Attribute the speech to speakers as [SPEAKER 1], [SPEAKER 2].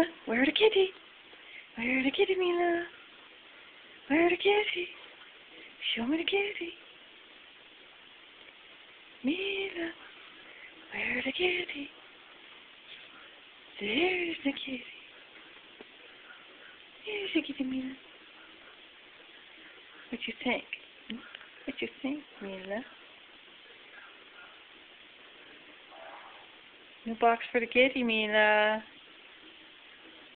[SPEAKER 1] Where's where the kitty? Where's the kitty, Mila? Where's the kitty? Show me the kitty. Mila, where's the kitty? There's the kitty. There's the kitty, Mila. What you think? What you think, Mila? New box for the kitty, Mila.